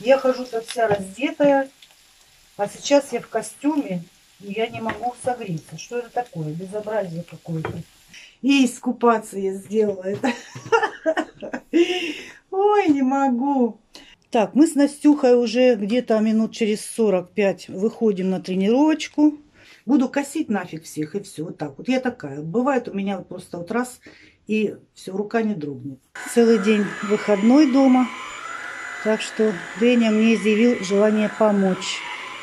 Я хожу то вся раздетая, а сейчас я в костюме, и я не могу согреться. Что это такое? Безобразие какое-то. И искупаться я сделала это. Ой, не могу. Так, мы с Настюхой уже где-то минут через 45 выходим на тренировочку. Буду косить нафиг всех и все. Вот так вот. Я такая. Бывает у меня вот просто вот раз и все, рука не дрогнет. Целый день выходной дома. Так что Дэня мне изъявил желание помочь.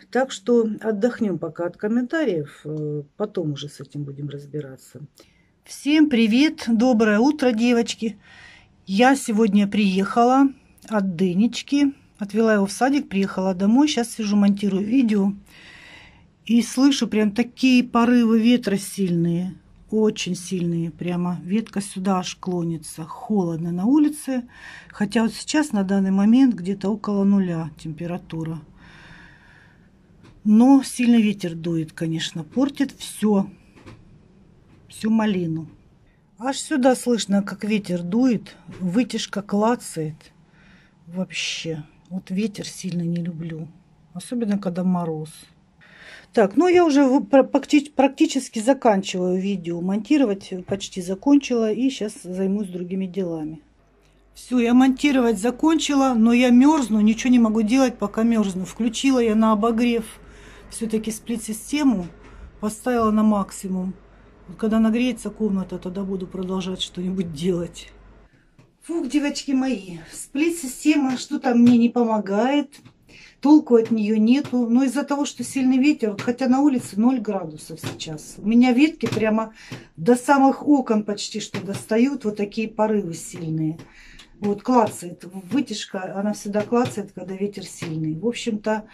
Так что отдохнем пока от комментариев, э, потом уже с этим будем разбираться. Всем привет, доброе утро, девочки. Я сегодня приехала от Дынечки, отвела его в садик, приехала домой. Сейчас сижу, монтирую видео и слышу прям такие порывы ветра сильные, очень сильные. Прямо ветка сюда аж клонится. Холодно на улице, хотя вот сейчас на данный момент где-то около нуля температура. Но сильный ветер дует, конечно, портит все, всю малину. Аж сюда слышно, как ветер дует, вытяжка клацает. Вообще, вот ветер сильно не люблю, особенно когда мороз. Так, ну я уже практически заканчиваю видео монтировать, почти закончила и сейчас займусь другими делами. Все, я монтировать закончила, но я мерзну, ничего не могу делать, пока мерзну. Включила я на обогрев все-таки сплит-систему поставила на максимум. Когда нагреется комната, тогда буду продолжать что-нибудь делать. Фух, девочки мои, сплит-система что-то мне не помогает. Толку от нее нету. Но из-за того, что сильный ветер, вот хотя на улице 0 градусов сейчас. У меня ветки прямо до самых окон почти что достают. Вот такие порывы сильные. Вот клацает. Вытяжка, она всегда клацает, когда ветер сильный. В общем-то,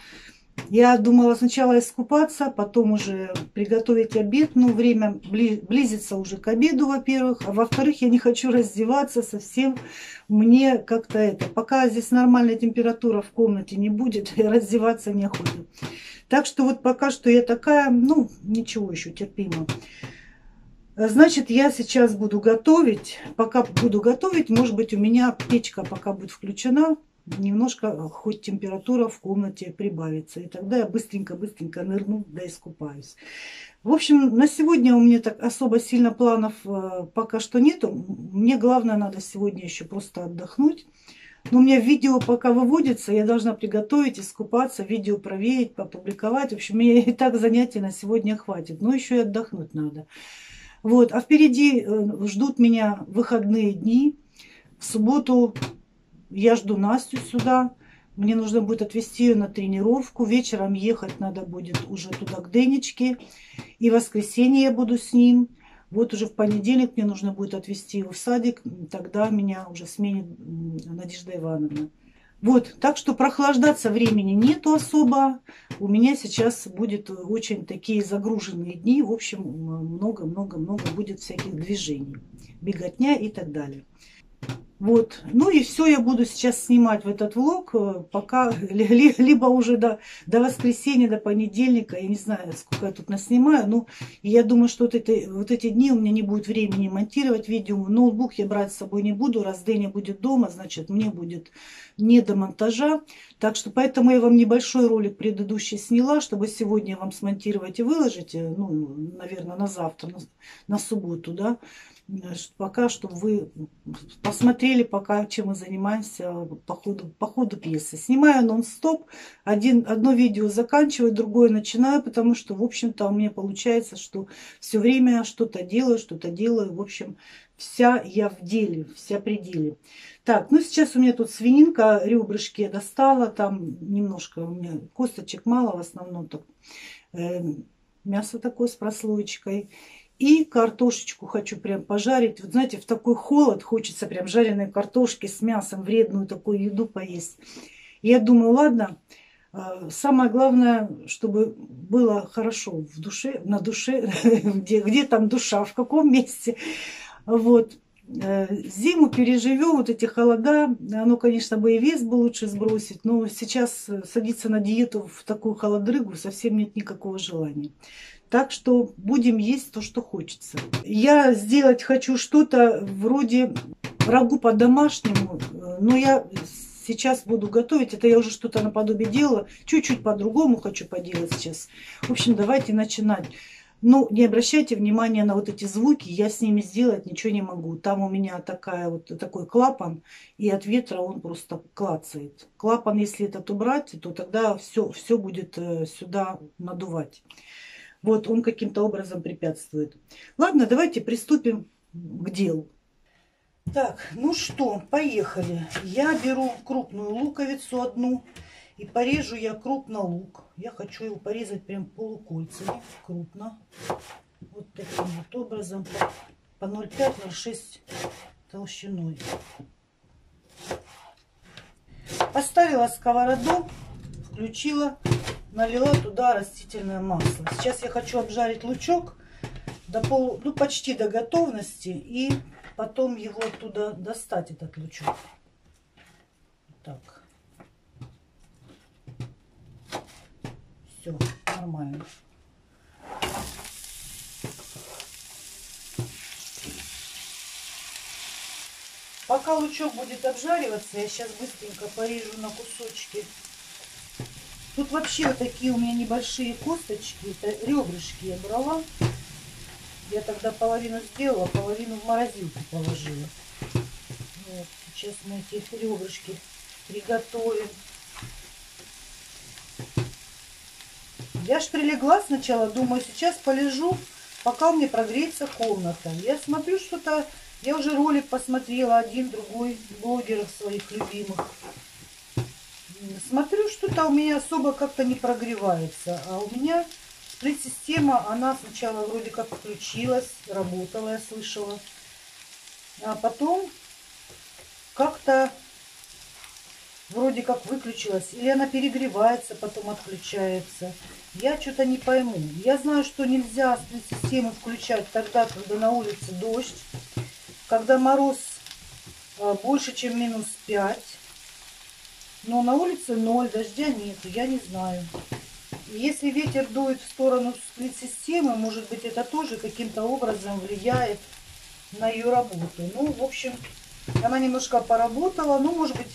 я думала сначала искупаться, потом уже приготовить обед. Ну, время близится уже к обеду, во-первых. А во-вторых, я не хочу раздеваться совсем. Мне как-то это... Пока здесь нормальная температура в комнате не будет, раздеваться неохота. Так что вот пока что я такая, ну, ничего еще, терпимо. Значит, я сейчас буду готовить. Пока буду готовить, может быть, у меня печка пока будет включена немножко э, хоть температура в комнате прибавится. И тогда я быстренько-быстренько нырну, да искупаюсь. В общем, на сегодня у меня так особо сильно планов э, пока что нету. Мне главное надо сегодня еще просто отдохнуть. Но у меня видео пока выводится, я должна приготовить, искупаться, видео проверить, попубликовать. В общем, мне и так занятий на сегодня хватит. Но еще и отдохнуть надо. Вот. А впереди э, ждут меня выходные дни. В субботу я жду Настю сюда. Мне нужно будет отвезти ее на тренировку. Вечером ехать надо будет уже туда к Денечке. И в воскресенье я буду с ним. Вот уже в понедельник мне нужно будет отвезти его в садик. Тогда меня уже сменит Надежда Ивановна. Вот, так что прохлаждаться времени нету особо. У меня сейчас будет очень такие загруженные дни. В общем, много-много-много будет всяких движений. Беготня и так далее. Вот. Ну и все я буду сейчас снимать в этот влог, э, пока либо уже до, до воскресенья, до понедельника, я не знаю, сколько я тут наснимаю, ну, я думаю, что вот, это, вот эти дни у меня не будет времени монтировать видео, ноутбук я брать с собой не буду, раз Дэня будет дома, значит, мне будет не до монтажа, так что поэтому я вам небольшой ролик предыдущий сняла, чтобы сегодня вам смонтировать и выложить, э, ну, наверное, на завтра, на, на субботу, да, пока, чтобы вы посмотрели, пока чем мы занимаемся по ходу, по ходу пьесы. Снимаю нон-стоп, один, одно видео заканчиваю, другое начинаю, потому что, в общем-то, у меня получается, что все время что-то делаю, что-то делаю, в общем, вся я в деле, вся пределе. Так, ну сейчас у меня тут свининка, ребрышки я достала, там немножко у меня косточек мало, в основном так, э, мясо такое с прослоечкой. И картошечку хочу прям пожарить. Вот знаете, в такой холод хочется прям жареной картошки с мясом, вредную такую еду поесть. Я думаю, ладно, а, самое главное, чтобы было хорошо в душе, на душе, где, где там душа, в каком месте. Вот. Э, зиму переживем, вот эти холода, оно, конечно, бы и вес бы лучше сбросить, но сейчас садиться на диету в такую холодрыгу совсем нет никакого желания. Так что будем есть то, что хочется. Я сделать хочу что-то вроде рагу по-домашнему, но я сейчас буду готовить. Это я уже что-то наподобие делала. Чуть-чуть по-другому хочу поделать сейчас. В общем, давайте начинать. Ну, не обращайте внимания на вот эти звуки, я с ними сделать ничего не могу. Там у меня такая вот, такой клапан, и от ветра он просто клацает. Клапан, если этот убрать, то тогда все, будет э, сюда надувать. Вот он каким-то образом препятствует. Ладно, давайте приступим к делу. Так, ну что, поехали. Я беру крупную луковицу одну и порежу я крупно лук. Я хочу его порезать прям полукольцами, крупно. Вот таким вот образом, по 0,5-0,6 толщиной. Поставила сковороду, включила, налила туда растительное масло. Сейчас я хочу обжарить лучок до пол, ну почти до готовности и потом его оттуда достать, этот лучок. Так. Все, нормально. Пока лучок будет обжариваться, я сейчас быстренько порежу на кусочки. Тут вообще вот такие у меня небольшие косточки, это ребрышки я брала. Я тогда половину сделала, половину в морозилку положила. Вот, сейчас мы эти ребрышки приготовим. Я ж прилегла сначала, думаю, сейчас полежу, пока у меня прогреется комната. Я смотрю что-то, я уже ролик посмотрела, один, другой, блогеров своих любимых. Смотрю, что-то у меня особо как-то не прогревается, а у меня Сплит-система, она сначала вроде как включилась, работала, я слышала. А потом как-то вроде как выключилась. Или она перегревается, потом отключается. Я что-то не пойму. Я знаю, что нельзя сплит-систему включать тогда, когда на улице дождь. Когда мороз а, больше, чем минус 5. Но на улице 0, дождя нету, я не знаю. Если ветер дует в сторону сплит-системы, может быть, это тоже каким-то образом влияет на ее работу. Ну, в общем, она немножко поработала. Ну, может быть,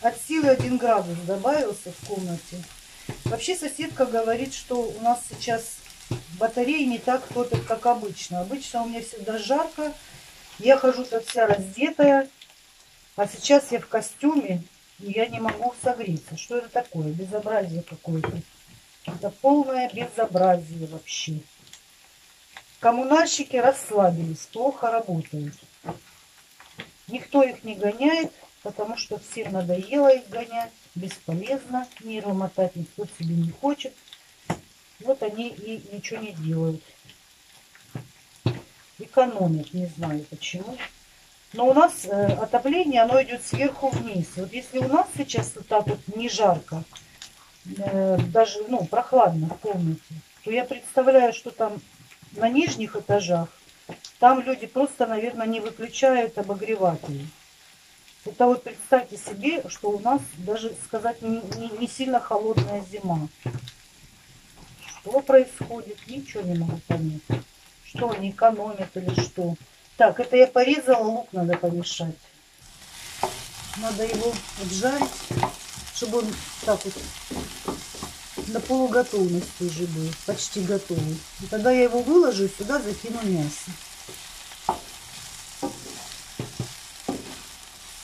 от силы 1 градус добавился в комнате. Вообще соседка говорит, что у нас сейчас батареи не так топят, как обычно. Обычно у меня всегда жарко. Я хожу тут вся раздетая. А сейчас я в костюме, и я не могу согреться. Что это такое? Безобразие какое-то. Это полное безобразие вообще. Коммунальщики расслабились, плохо работают. Никто их не гоняет, потому что всем надоело их гонять. Бесполезно, нервы мотать никто себе не хочет. Вот они и ничего не делают. Экономят, не знаю почему. Но у нас э, отопление, оно идет сверху вниз. Вот если у нас сейчас вот так вот не жарко, Э, даже ну, прохладно в комнате, то я представляю, что там на нижних этажах, там люди просто, наверное, не выключают обогреватели. Это вот представьте себе, что у нас даже сказать не, не, сильно холодная зима. Что происходит? Ничего не могу понять. Что они экономят или что. Так, это я порезала, лук надо помешать. Надо его обжарить чтобы он так вот до полуготовности уже был, почти готовый. И тогда я его выложу и сюда закину мясо.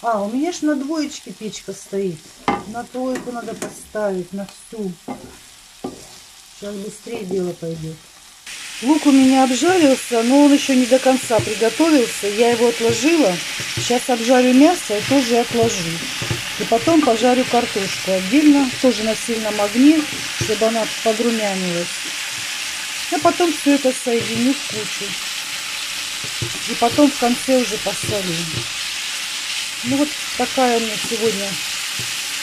А, у меня ж на двоечке печка стоит. На тройку надо поставить, на всю. Сейчас быстрее дело пойдет. Лук у меня обжарился, но он еще не до конца приготовился. Я его отложила. Сейчас обжарю мясо и тоже отложу. И потом пожарю картошку отдельно, тоже на сильном огне, чтобы она подрумянилась. А потом все это соединю в кучу. И потом в конце уже посолю. Ну вот такая у меня сегодня,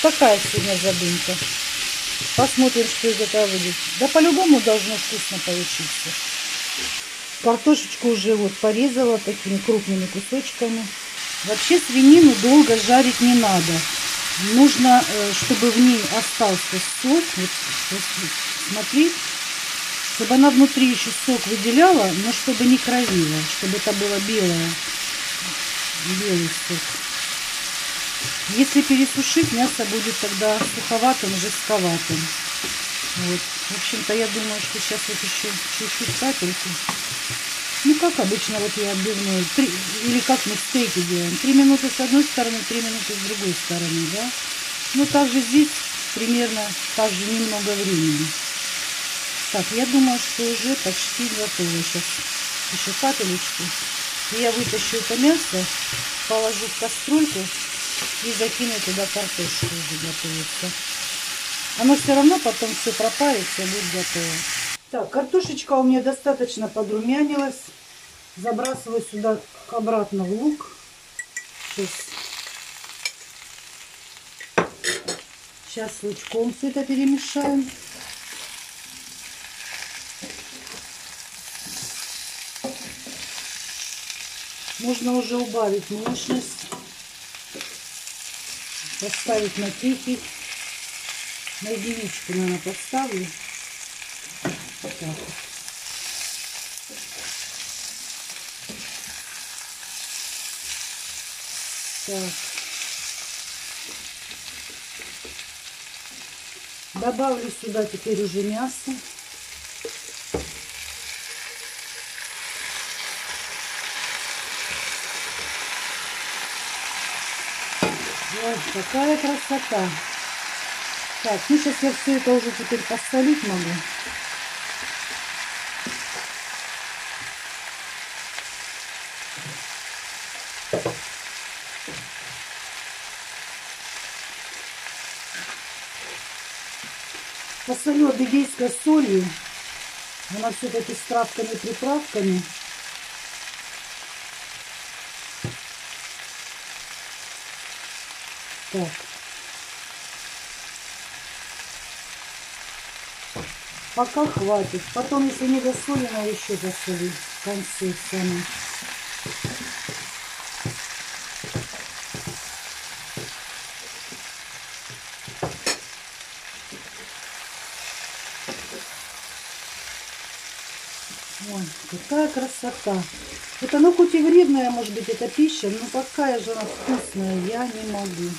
такая сегодня задумка. Посмотрим, что из этого выйдет. Да по-любому должно вкусно получиться. Картошечку уже вот порезала такими крупными кусочками. Вообще свинину долго жарить не надо нужно, э, чтобы в ней остался сок. Вот, вот смотри, чтобы она внутри еще сок выделяла, но чтобы не кровила, чтобы это было белое, белый сок. Если пересушить, мясо будет тогда суховатым, жестковатым. Вот. В общем-то, я думаю, что сейчас вот еще чуть-чуть капельку. Ну, как обычно, вот я отбивную. Три, или как мы стейки делаем. Три минуты с одной стороны, три минуты с другой стороны, да. Ну, также здесь примерно так же немного времени. Так, я думаю, что уже почти готово. Сейчас еще капелечку. Я вытащу это мясо, положу в кастрюльку и закину туда картошку уже готовится. Оно все равно потом все пропарится и будет готово. Так, картошечка у меня достаточно подрумянилась. Забрасываю сюда обратно в лук. Сейчас, Сейчас лучком все это перемешаем. Можно уже убавить мощность. Поставить на тихий. На единичку, наверное, поставлю. Так. Так. Добавлю сюда теперь уже мясо. Вот какая красота. Так, ну сейчас я все это уже теперь посолить могу. Посолю адыгейской солью. Она все-таки с травками-приправками. Так. Пока хватит. Потом, если не досолено, еще досолить в конце сами. Ой, какая красота. Это, ну, хоть и вредная, может быть, эта пища, но какая же она вкусная, я не могу.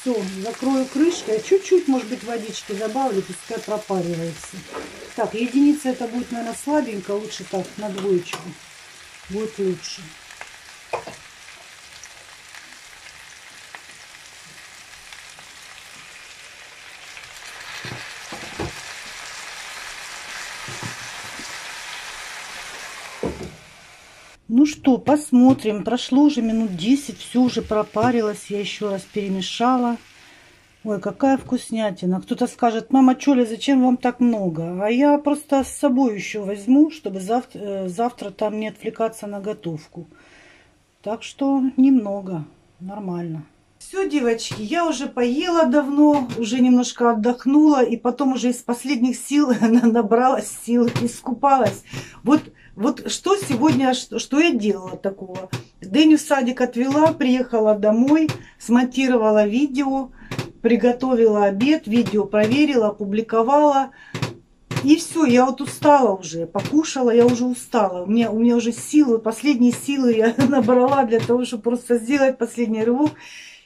Все, закрою крышкой. Чуть-чуть, может быть, водички добавлю, пускай пропаривается. Так, единица это будет, наверное, слабенько. Лучше так, на двоечку. Будет лучше. Ну что, посмотрим. Прошло уже минут 10, все уже пропарилось. Я еще раз перемешала. Ой, какая вкуснятина. Кто-то скажет, мама Чоля, зачем вам так много? А я просто с собой еще возьму, чтобы завтра, э, завтра там не отвлекаться на готовку. Так что немного, нормально. Все, девочки, я уже поела давно, уже немножко отдохнула, и потом уже из последних сил набралась сил, искупалась. Вот вот что сегодня, что, что я делала такого? Дэню в садик отвела, приехала домой, смонтировала видео, приготовила обед, видео проверила, опубликовала. И все, я вот устала уже, покушала, я уже устала. У меня, у меня уже силы, последние силы я набрала для того, чтобы просто сделать последний рывок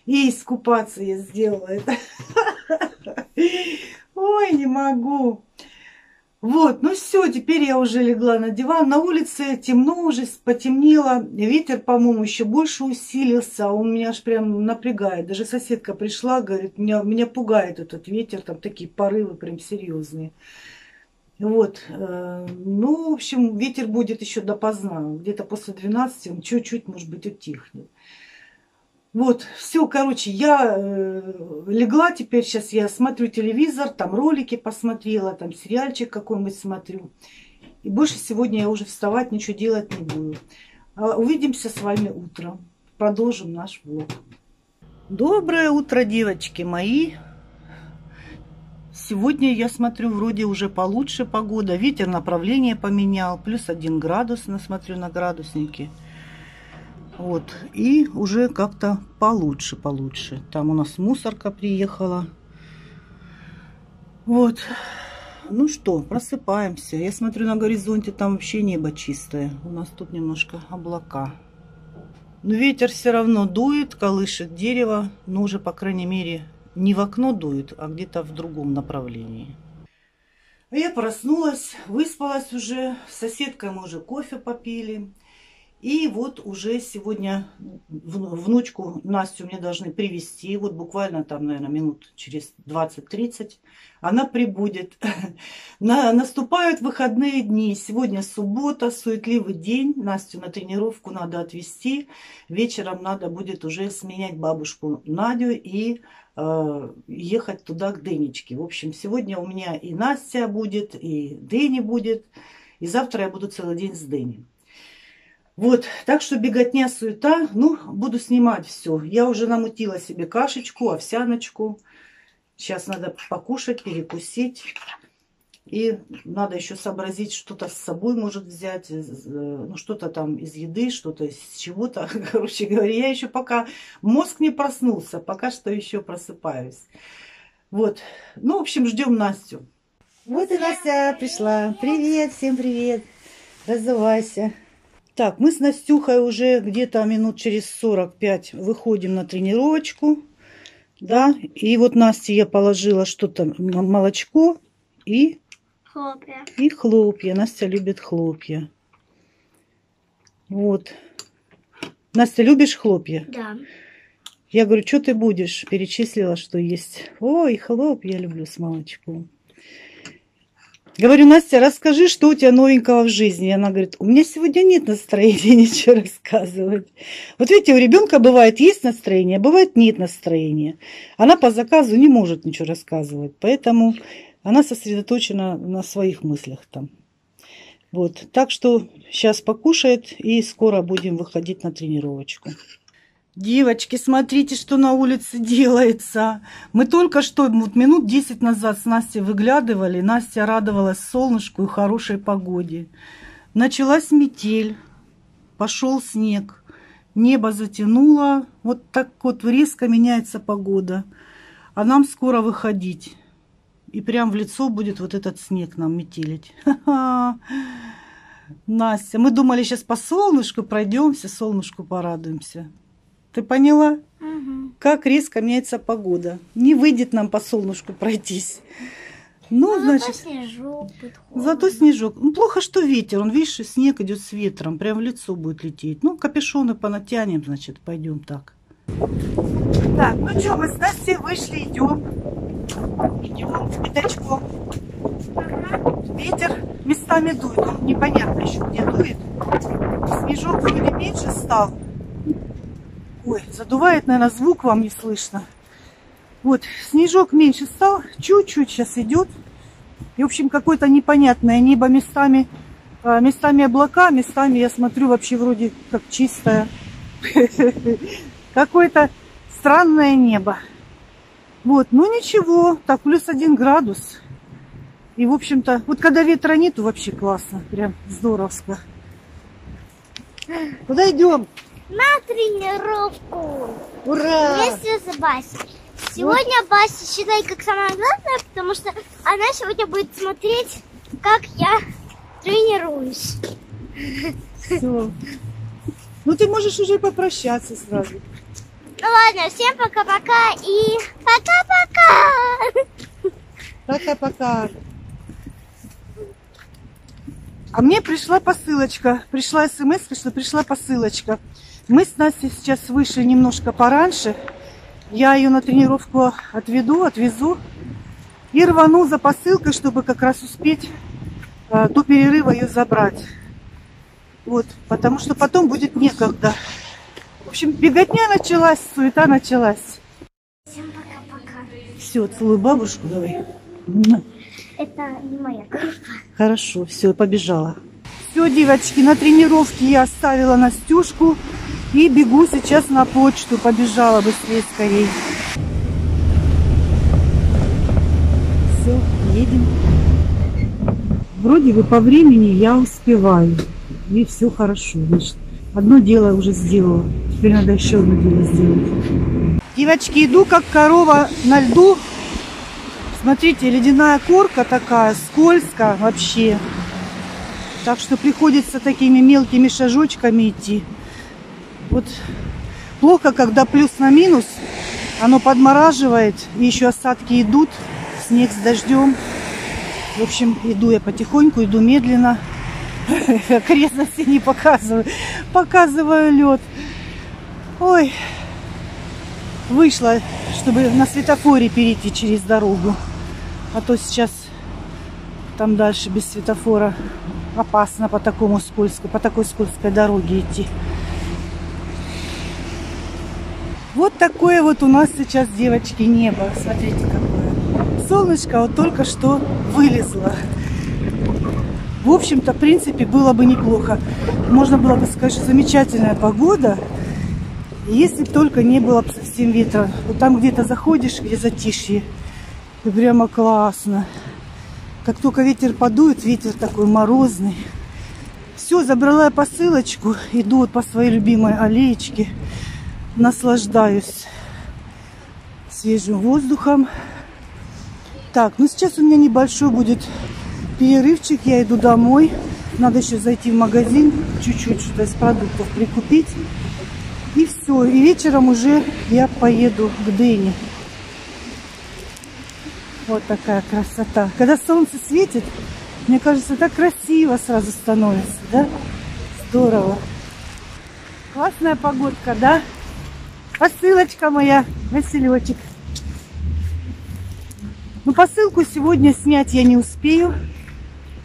и искупаться я сделала это. Ой, не могу. Вот, ну все, теперь я уже легла на диван. На улице темно уже, потемнело. Ветер, по-моему, еще больше усилился. Он меня аж прям напрягает. Даже соседка пришла, говорит, меня, меня пугает этот ветер. Там такие порывы прям серьезные. Вот, э, ну, в общем, ветер будет еще допоздна. Где-то после 12 он чуть-чуть, может быть, утихнет. Вот, все, короче, я э, легла теперь, сейчас я смотрю телевизор, там ролики посмотрела, там сериальчик какой-нибудь смотрю. И больше сегодня я уже вставать, ничего делать не буду. А увидимся с вами утром. Продолжим наш влог. Доброе утро, девочки мои. Сегодня, я смотрю, вроде уже получше погода. Ветер направление поменял. Плюс один градус, насмотрю на градусники. Вот, и уже как-то получше, получше. Там у нас мусорка приехала. Вот. Ну что, просыпаемся. Я смотрю на горизонте, там вообще небо чистое. У нас тут немножко облака. Но ветер все равно дует, колышет дерево, но уже, по крайней мере, не в окно дует, а где-то в другом направлении. А я проснулась, выспалась уже, с соседкой мы уже кофе попили. И вот уже сегодня внучку Настю мне должны привести, вот буквально там, наверное, минут через 20-30 она прибудет. На, наступают выходные дни. Сегодня суббота, суетливый день. Настю на тренировку надо отвезти. Вечером надо будет уже сменять бабушку Надю и э, ехать туда к Денечке. В общем, сегодня у меня и Настя будет, и Дени будет. И завтра я буду целый день с Дени. Вот, так что беготня, суета. Ну, буду снимать все. Я уже намутила себе кашечку, овсяночку. Сейчас надо покушать, перекусить. И надо еще сообразить, что-то с собой может взять, ну, что-то там из еды, что-то из чего-то. Короче говоря, я еще пока, мозг не проснулся, пока что еще просыпаюсь. Вот, ну, в общем, ждем Настю. Вот и Настя пришла. Привет, всем привет. Разувайся. Так, мы с Настюхой уже где-то минут через 45 выходим на тренировочку. Да, и вот Насте я положила что-то, молочко и... Хлопья. И хлопья. Настя любит хлопья. Вот. Настя, любишь хлопья? Да. Я говорю, что ты будешь? Перечислила, что есть. Ой, хлопья люблю с молочком. Говорю, Настя, расскажи, что у тебя новенького в жизни. Она говорит, у меня сегодня нет настроения ничего рассказывать. Вот видите, у ребенка бывает есть настроение, а бывает нет настроения. Она по заказу не может ничего рассказывать, поэтому она сосредоточена на своих мыслях там. Вот, так что сейчас покушает и скоро будем выходить на тренировочку. Девочки, смотрите, что на улице делается. Мы только что, вот минут 10 назад с Настей выглядывали. Настя радовалась солнышку и хорошей погоде. Началась метель, пошел снег. Небо затянуло. Вот так вот резко меняется погода. А нам скоро выходить. И прям в лицо будет вот этот снег нам метелить. Настя, мы думали, сейчас по солнышку пройдемся, солнышку порадуемся. Ты поняла? Угу. Как резко меняется погода. Не выйдет нам по солнышку пройтись. Ну, а значит, снежок будет зато снежок. Ну, плохо, что ветер. Он, видишь, снег идет с ветром. Прям в лицо будет лететь. Ну, капюшоны понатянем, значит, пойдем так. Так, ну что, мы с Настей вышли, идем. Идем в пятачку. Ветер местами дует. Он непонятно еще где дует. Снежок вроде меньше стал. Ой, задувает, наверное, звук вам не слышно. Вот, снежок меньше стал, чуть-чуть сейчас идет. И, в общем, какое-то непонятное небо местами, а, местами облака, местами, я смотрю, вообще вроде как чистое. Какое-то странное небо. Вот, ну ничего, так, плюс один градус. И, в общем-то, вот когда ветра нету, вообще классно, прям здоровско. Куда идем? На тренировку. Ура! Вместе с Басей. Сегодня. Бася считай как самое главное, потому что она сегодня будет смотреть, как я тренируюсь. Все. Ну ты можешь уже попрощаться сразу. Ну ладно, всем пока-пока и пока-пока. Пока-пока. А мне пришла посылочка. Пришла смс, что пришла посылочка. Мы с Настей сейчас вышли немножко пораньше. Я ее на тренировку отведу, отвезу. И рвану за посылкой, чтобы как раз успеть а, до перерыва ее забрать. Вот, потому что потом будет некогда. В общем, беготня началась, суета началась. Всем пока-пока. Все, целую бабушку, давай. Это не моя группа. Хорошо, все, побежала. Все, девочки, на тренировке я оставила Настюшку. И бегу сейчас на почту. Побежала быстрее, скорее. Все, едем. Вроде бы по времени я успеваю. И все хорошо. Значит, одно дело уже сделала. Теперь надо еще одно дело сделать. Девочки, иду как корова на льду. Смотрите, ледяная корка такая, скользкая вообще. Так что приходится такими мелкими шажочками идти. Вот плохо, когда плюс на минус, оно подмораживает, и еще осадки идут, снег с дождем. В общем, иду я потихоньку, иду медленно. Окрестности не показываю. Показываю лед. Ой, вышла, чтобы на светофоре перейти через дорогу. А то сейчас там дальше без светофора опасно по такому скользкой, по такой скользкой дороге идти. Вот такое вот у нас сейчас, девочки, небо. Смотрите, какое. Солнышко вот только что вылезло. В общем-то, в принципе, было бы неплохо. Можно было бы сказать, что замечательная погода, если только не было бы совсем ветра. Вот там где-то заходишь, где затишье, и прямо классно. Как только ветер подует, ветер такой морозный. Все, забрала я посылочку, иду вот по своей любимой аллеечке наслаждаюсь свежим воздухом. Так, ну сейчас у меня небольшой будет перерывчик. Я иду домой. Надо еще зайти в магазин, чуть-чуть что-то из продуктов прикупить. И все. И вечером уже я поеду к Дэне. Вот такая красота. Когда солнце светит, мне кажется, так красиво сразу становится, да? Здорово. Классная погодка, да? Посылочка моя, Василечек. Ну, посылку сегодня снять я не успею,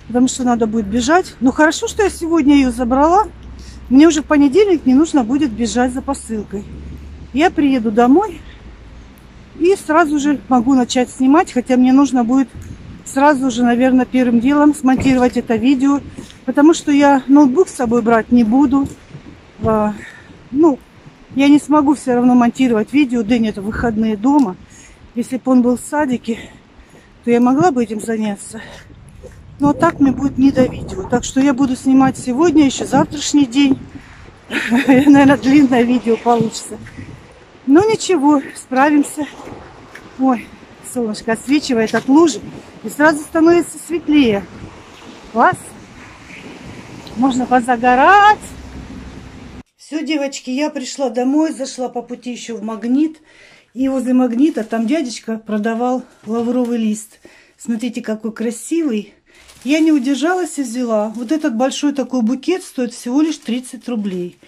потому что надо будет бежать. Но хорошо, что я сегодня ее забрала. Мне уже в понедельник не нужно будет бежать за посылкой. Я приеду домой и сразу же могу начать снимать, хотя мне нужно будет сразу же, наверное, первым делом смонтировать это видео, потому что я ноутбук с собой брать не буду. А, ну, я не смогу все равно монтировать видео, день это выходные дома. Если бы он был в садике, то я могла бы этим заняться. Но так мне будет не до видео. Так что я буду снимать сегодня, еще завтрашний день. Наверное, длинное видео получится. Но ничего, справимся. Ой, солнышко освечивает от лужи. И сразу становится светлее. Класс. Можно позагорать. Все, девочки, я пришла домой, зашла по пути еще в магнит. И возле магнита там дядечка продавал лавровый лист. Смотрите, какой красивый. Я не удержалась и взяла. Вот этот большой такой букет стоит всего лишь 30 рублей.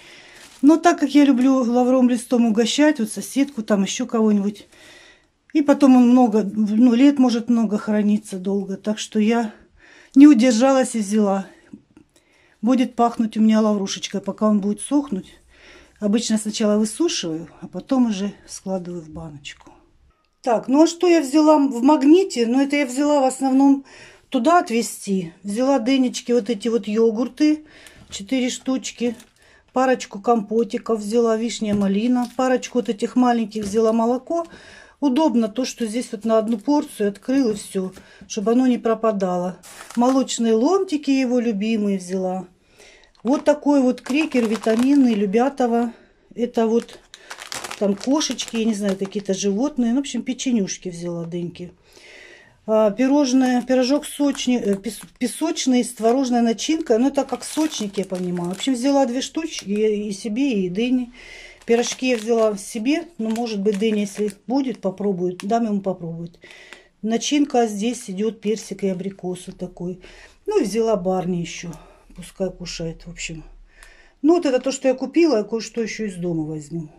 Но так как я люблю лавровым листом угощать, вот соседку, там еще кого-нибудь. И потом он много, ну, лет может много храниться долго. Так что я не удержалась и взяла. Будет пахнуть у меня лаврушечкой, пока он будет сохнуть. Обычно сначала высушиваю, а потом уже складываю в баночку. Так, ну а что я взяла в магните? Ну это я взяла в основном туда отвезти. Взяла Денечки вот эти вот йогурты, 4 штучки. Парочку компотиков взяла, вишня, малина. Парочку вот этих маленьких взяла молоко. Удобно то, что здесь вот на одну порцию открыл и все, чтобы оно не пропадало. Молочные ломтики его любимые взяла. Вот такой вот крекер витаминный Любятова. Это вот там кошечки, я не знаю, какие-то животные. Ну, в общем, печенюшки взяла Дыньки. А, пирожное, пирожок сочни, э, песочный с творожной начинкой. Ну, это как сочник, я понимаю. В общем, взяла две штучки и себе, и Дыни. Пирожки я взяла себе, но может быть Дэнни, если будет, попробует, дам ему попробовать. Начинка здесь идет персик и абрикос вот такой. Ну и взяла барни еще, пускай кушает, в общем. Ну вот это то, что я купила, а кое-что еще из дома возьму.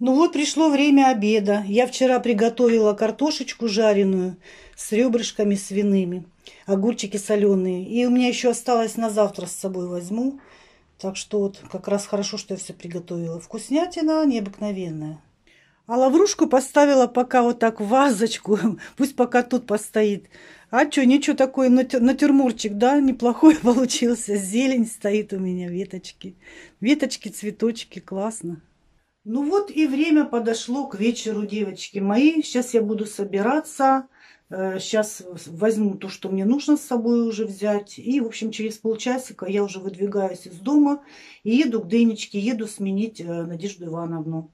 Ну вот пришло время обеда. Я вчера приготовила картошечку жареную с ребрышками свиными, огурчики соленые. И у меня еще осталось на завтра с собой возьму. Так что вот как раз хорошо, что я все приготовила. Вкуснятина необыкновенная. А лаврушку поставила пока вот так в вазочку. Пусть пока тут постоит. А что, ничего такой натюрморчик, да, неплохой получился. Зелень стоит у меня, веточки. Веточки, цветочки, классно. Ну вот и время подошло к вечеру, девочки мои. Сейчас я буду собираться. Сейчас э, возьму то, что мне нужно с собой уже взять. И, в общем, через полчасика я уже выдвигаюсь из дома и еду к Денечке, еду сменить э, Надежду Ивановну.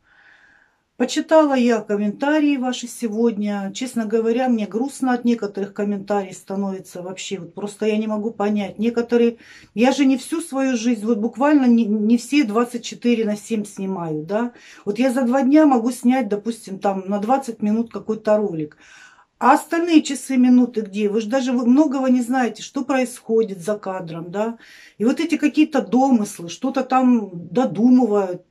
Почитала я комментарии ваши сегодня. Честно говоря, мне грустно от некоторых комментариев становится вообще. Вот просто я не могу понять. Некоторые... Я же не всю свою жизнь, вот буквально не, не все 24 на 7 снимаю, да. Вот я за два дня могу снять, допустим, там на 20 минут какой-то ролик. А остальные часы, минуты где? Вы же даже многого не знаете, что происходит за кадром, да? И вот эти какие-то домыслы, что-то там додумывают,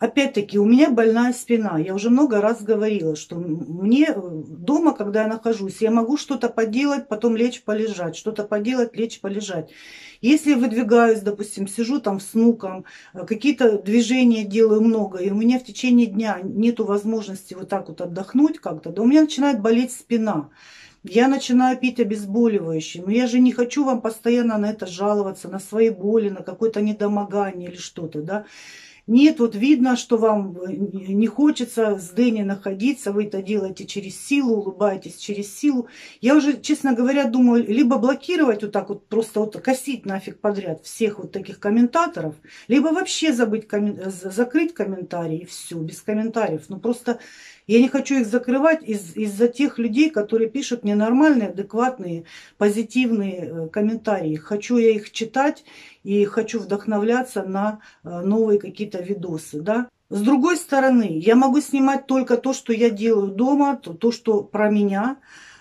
Опять-таки, у меня больная спина. Я уже много раз говорила, что мне э, дома, когда я нахожусь, я могу что-то поделать, потом лечь полежать, что-то поделать, лечь полежать. Если выдвигаюсь, допустим, сижу там с внуком, э, какие-то движения делаю много, и у меня в течение дня нет возможности вот так вот отдохнуть как-то, да у меня начинает болеть спина. Я начинаю пить обезболивающие. Но я же не хочу вам постоянно на это жаловаться, на свои боли, на какое-то недомогание или что-то, да. Нет, вот видно, что вам э, не хочется с Дэнни находиться, вы это делаете через силу, улыбаетесь через силу. Я уже, честно говоря, думаю, либо блокировать вот так вот, просто вот косить нафиг подряд всех вот таких комментаторов, либо вообще забыть, коммен... закрыть комментарии все, без комментариев. Ну просто я не хочу их закрывать из- из-за тех людей, которые пишут мне нормальные, адекватные, позитивные э, комментарии. Хочу я их читать и хочу вдохновляться на э, новые какие-то видосы. Да? С другой стороны, я могу снимать только то, что я делаю дома, то, то что про меня.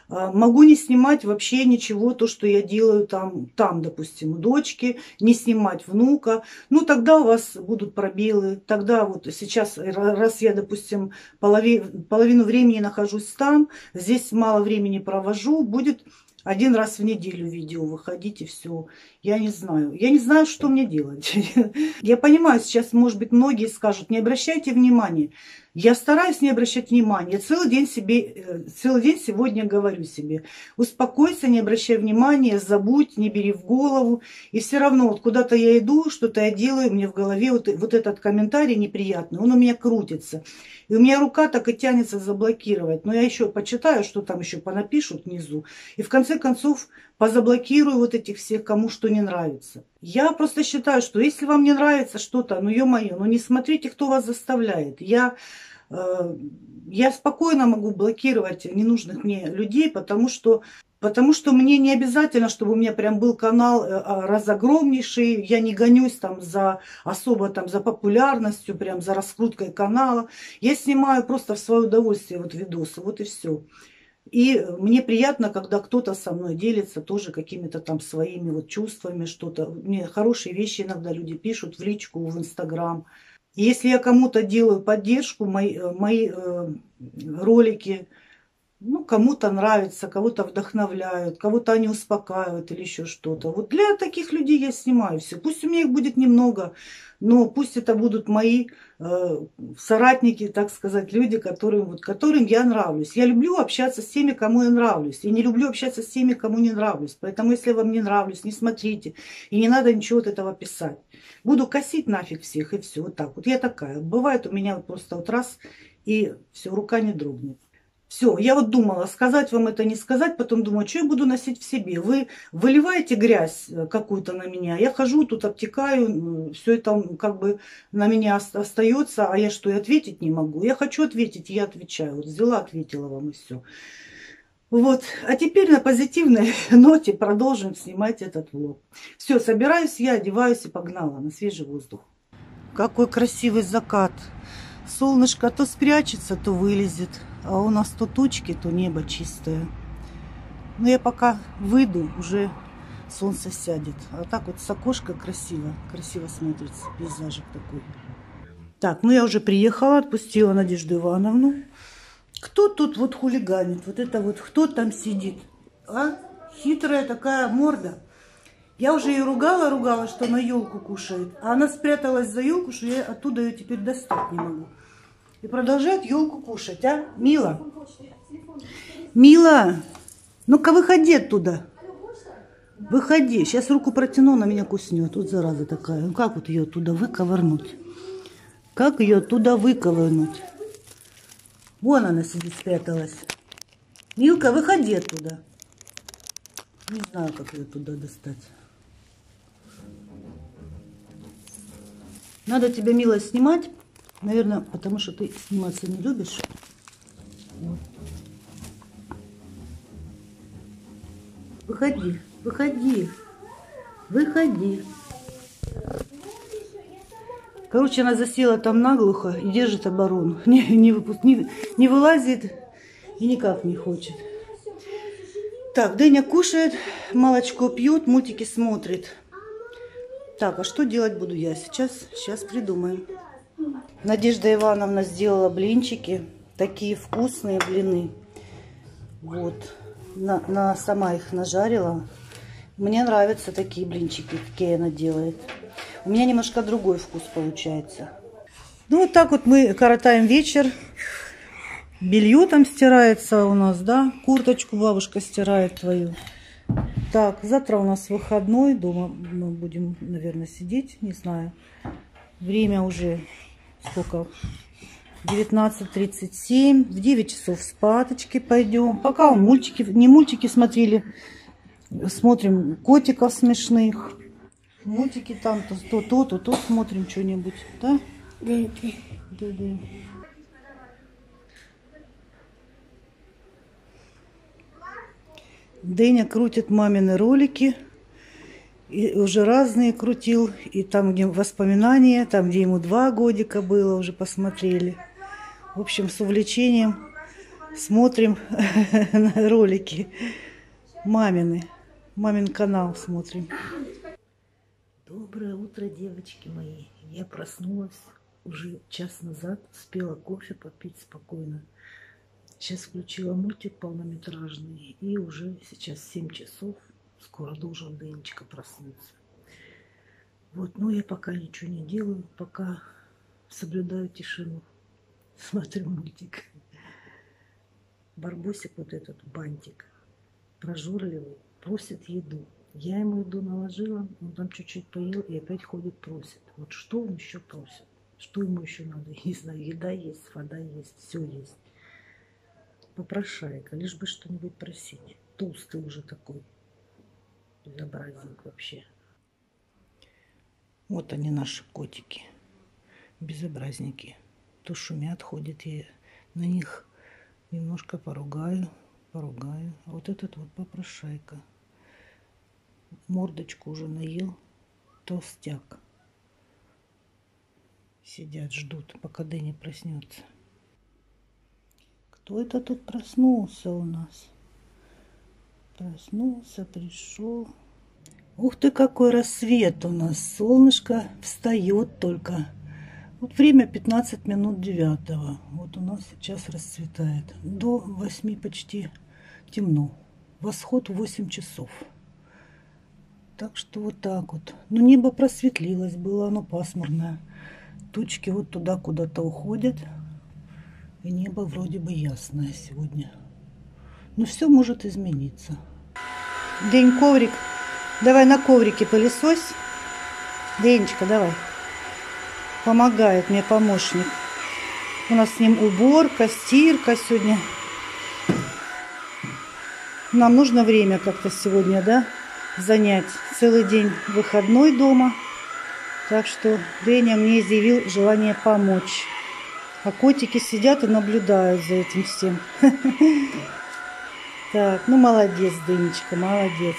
А, могу не снимать вообще ничего, то, что я делаю там, там, допустим, у дочки, не снимать внука. Ну, тогда у вас будут пробелы. Тогда вот сейчас, раз я, допустим, половину, половину времени нахожусь там, здесь мало времени провожу, будет один раз в неделю видео выходить и все. Я не знаю. Я не знаю, что мне делать. Я понимаю, сейчас, может быть, многие скажут, не обращайте внимания. Я стараюсь не обращать внимания. Целый день себе, э, целый день сегодня говорю себе, успокойся, не обращай внимания, забудь, не бери в голову. И все равно вот куда-то я иду, что-то я делаю, мне в голове вот, вот этот комментарий неприятный, он у меня крутится. И у меня рука так и тянется заблокировать. Но я еще почитаю, что там еще понапишут внизу. И в конце концов позаблокирую вот этих всех, кому что не нравится. Я просто считаю, что если вам не нравится что-то, ну ё-моё, ну не смотрите, кто вас заставляет. Я, э, я спокойно могу блокировать ненужных мне людей, потому что Потому что мне не обязательно, чтобы у меня прям был канал э, а, разогромнейший. Я не гонюсь там за особо там за популярностью, прям за раскруткой канала. Я снимаю просто в свое удовольствие вот видосы, вот и все. И мне приятно, когда кто-то со мной делится тоже какими-то там своими вот чувствами, что-то. Мне хорошие вещи иногда люди пишут в личку, в Инстаграм. Если я кому-то делаю поддержку, мои, э, мои э, ролики – ну, кому-то нравится, кого-то вдохновляют, кого-то они успокаивают или еще что-то. Вот для таких людей я снимаю все. Пусть у меня их будет немного, но пусть это будут мои э, соратники, так сказать, люди, которым, вот, которым я нравлюсь. Я люблю общаться с теми, кому я нравлюсь. И не люблю общаться с теми, кому не нравлюсь. Поэтому, если вам не нравлюсь, не смотрите. И не надо ничего от этого писать. Буду косить нафиг всех, и все. Вот так вот. Я такая. Бывает у меня вот просто вот раз, и все, рука не дрогнет. Все, я вот думала, сказать вам это, не сказать, потом думаю, что я буду носить в себе. Вы выливаете грязь э, какую-то на меня, я хожу тут, обтекаю, все это как бы на меня остается, а я что, и ответить не могу. Я хочу ответить, я отвечаю. Вот взяла, ответила вам и все. Вот, а теперь на позитивной ноте продолжим снимать этот влог. Все, собираюсь я, одеваюсь и погнала на свежий воздух. Какой красивый закат. Солнышко то спрячется, то вылезет. А у нас то тучки, то небо чистое. Но я пока выйду, уже солнце сядет. А так вот с окошка красиво, красиво смотрится пейзажик такой. Так, ну я уже приехала, отпустила Надежду Ивановну. Кто тут вот хулиганит? Вот это вот, кто там сидит? А? Хитрая такая морда. Я уже ее ругала, ругала, что она елку кушает. А она спряталась за елку, что я оттуда ее теперь достать не могу и продолжает елку кушать, а? Мила. Мила, ну-ка выходи оттуда. Выходи. Сейчас руку протяну, она меня куснет. Вот зараза такая. Ну как вот ее оттуда выковырнуть? Как ее оттуда выковырнуть? Вон она сидит, спряталась. Милка, выходи оттуда. Не знаю, как ее туда достать. Надо тебя, Мила, снимать Наверное, потому что ты сниматься не любишь. Выходи, выходи, выходи. Короче, она засела там наглухо и держит оборону. Не, не, выпуск, не, не вылазит и никак не хочет. Так, Дыня кушает, молочко пьет, мультики смотрит. Так, а что делать буду я сейчас? Сейчас придумаем. Надежда Ивановна сделала блинчики. Такие вкусные блины. Вот. На, на, сама их нажарила. Мне нравятся такие блинчики, какие она делает. У меня немножко другой вкус получается. Ну, вот так вот мы коротаем вечер. Белье там стирается у нас, да? Курточку бабушка стирает твою. Так, завтра у нас выходной. Дома мы будем, наверное, сидеть, не знаю. Время уже сколько? 19.37. В 9 часов спаточки пойдем. Пока мультики, не мультики смотрели, смотрим котиков смешных. Мультики там то то, то, то, то смотрим что-нибудь, да? Да, да. Да, да. Дыня крутит мамины ролики. И уже разные крутил. И там, где воспоминания, там, где ему два годика было, уже посмотрели. В общем, с увлечением смотрим на ролики мамины. Мамин канал смотрим. Доброе утро, девочки мои. Я проснулась уже час назад, успела кофе попить спокойно. Сейчас включила мультик полнометражный, и уже сейчас 7 часов, скоро должен Денечка проснуться. Вот, но я пока ничего не делаю, пока соблюдаю тишину, смотрю мультик. Барбосик вот этот бантик, прожорливый, просит еду. Я ему еду наложила, он там чуть-чуть поел и опять ходит, просит. Вот что он еще просит? Что ему еще надо? Не знаю, еда есть, вода есть, все есть попрошайка, лишь бы что-нибудь просить. Толстый уже такой. Безобразник вообще. Вот они, наши котики. Безобразники. То шумят, ходят, я на них немножко поругаю, поругаю. Вот этот вот попрошайка. Мордочку уже наел. Толстяк. Сидят, ждут, пока Дэнни проснется. Кто это тут проснулся у нас? Проснулся, пришел. Ух ты, какой рассвет у нас. Солнышко встает только. Вот время 15 минут девятого. Вот у нас сейчас расцветает. До 8 почти темно. Восход 8 часов. Так что вот так вот. Ну, небо просветлилось, было оно пасмурное. Тучки вот туда куда-то уходят. И небо вроде бы ясное сегодня. Но все может измениться. День, коврик. Давай на коврике пылесось. Денечка, давай. Помогает мне помощник. У нас с ним уборка, стирка сегодня. Нам нужно время как-то сегодня, да, занять. Целый день выходной дома. Так что Деня мне изъявил желание помочь. А котики сидят и наблюдают за этим всем. Так, ну молодец, Дынечка, молодец.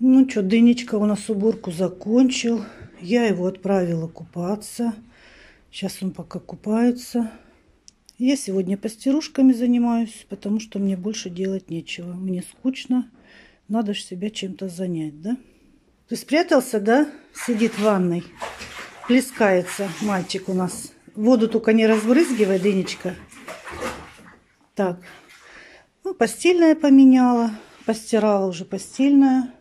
Ну что, Дынечка у нас уборку закончил. Я его отправила купаться. Сейчас он пока купается. Я сегодня постирушками занимаюсь, потому что мне больше делать нечего. Мне скучно. Надо же себя чем-то занять, да? Ты спрятался, да? Сидит в ванной. Плескается мальчик у нас. Воду только не разбрызгивай, Дынечка. Так. Ну, постельное поменяла. Постирала уже постельное.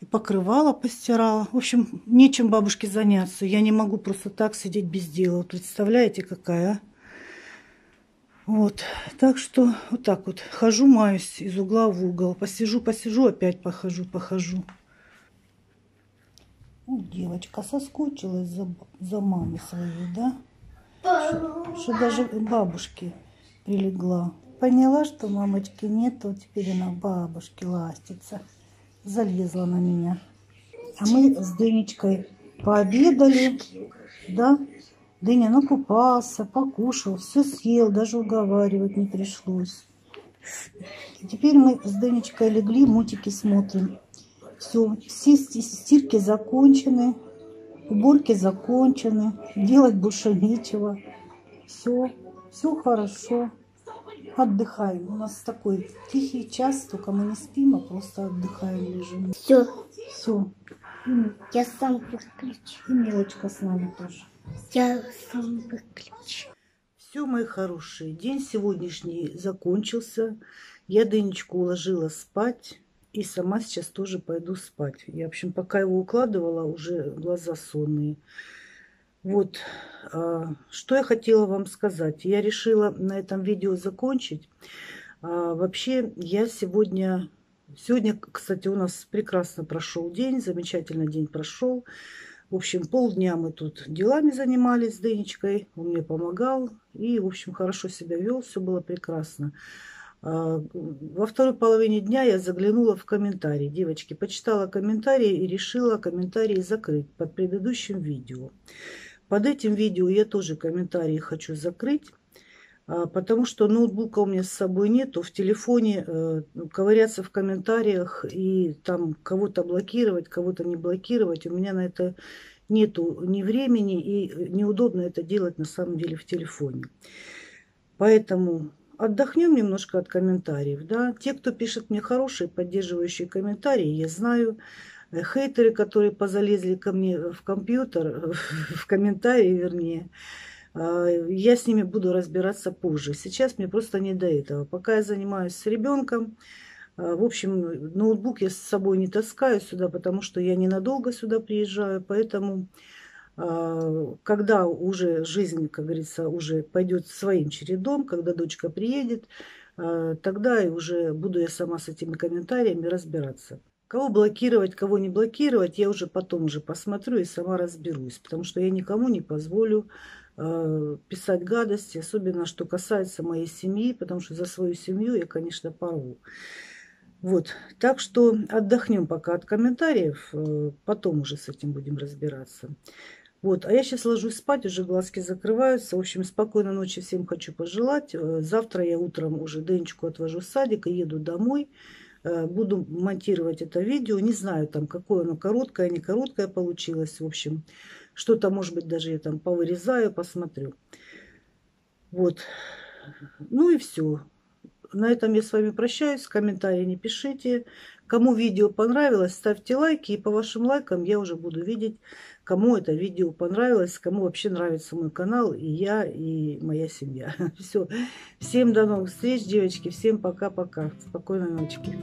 И покрывала постирала. В общем, нечем бабушке заняться. Я не могу просто так сидеть без дела. Вот представляете, какая, а? Вот. Так что вот так вот. Хожу, маюсь из угла в угол. Посижу, посижу, опять похожу, похожу. Вот девочка соскучилась за, за мамой своей, да? что даже бабушке прилегла. Поняла, что мамочки нет, то теперь она бабушке ластится. Залезла на меня. А мы с Дынечкой пообедали, да, Дыня накупался, покушал, все съел, даже уговаривать не пришлось. Теперь мы с Дынечкой легли, мультики смотрим. Все, все стирки закончены, уборки закончены, делать больше нечего. Все, все хорошо. Отдыхаем. У нас такой тихий час, только мы не спим, а просто отдыхаем, лежим. Все, Все. я сам выключу. И мелочка с нами тоже. Я сам выключу. Все, мои хорошие, день сегодняшний закончился. Я Дынечку уложила спать. И сама сейчас тоже пойду спать. Я, в общем, пока его укладывала, уже глаза сонные. Вот, а, что я хотела вам сказать. Я решила на этом видео закончить. А, вообще, я сегодня... Сегодня, кстати, у нас прекрасно прошел день, замечательный день прошел. В общем, полдня мы тут делами занимались с Дынечкой. Он мне помогал. И, в общем, хорошо себя вел. Все было прекрасно. А, во второй половине дня я заглянула в комментарии. Девочки, почитала комментарии и решила комментарии закрыть под предыдущим видео. Под этим видео я тоже комментарии хочу закрыть, а, потому что ноутбука у меня с собой нету. В телефоне э, ковыряться в комментариях и там кого-то блокировать, кого-то не блокировать. У меня на это нету ни времени и неудобно это делать на самом деле в телефоне. Поэтому отдохнем немножко от комментариев. Да? Те, кто пишет мне хорошие, поддерживающие комментарии, я знаю. Э, хейтеры, которые позалезли ко мне в компьютер, в комментарии вернее, а, я с ними буду разбираться позже. Сейчас мне просто не до этого. Пока я занимаюсь с ребенком, а, в общем, ноутбук я с собой не таскаю сюда, потому что я ненадолго сюда приезжаю, поэтому когда уже жизнь, как говорится, уже пойдет своим чередом, когда дочка приедет, тогда и уже буду я сама с этими комментариями разбираться. Кого блокировать, кого не блокировать, я уже потом уже посмотрю и сама разберусь. Потому что я никому не позволю э, писать гадости, особенно что касается моей семьи, потому что за свою семью я, конечно, порву. Вот, так что отдохнем пока от комментариев, э, потом уже с этим будем разбираться. Вот, а я сейчас ложусь спать, уже глазки закрываются. В общем, спокойной ночи всем хочу пожелать. Э, завтра я утром уже Денечку отвожу в садик и еду домой. Э, буду монтировать это видео. Не знаю, там, какое оно короткое, не короткое получилось. В общем, что-то, может быть, даже я там повырезаю, посмотрю. Вот. Ну и все. На этом я с вами прощаюсь. Комментарии не пишите. Кому видео понравилось, ставьте лайки. И по вашим лайкам я уже буду видеть, кому это видео понравилось, кому вообще нравится мой канал, и я, и моя семья. Все. Всем до новых встреч, девочки. Всем пока-пока. Спокойной ночки.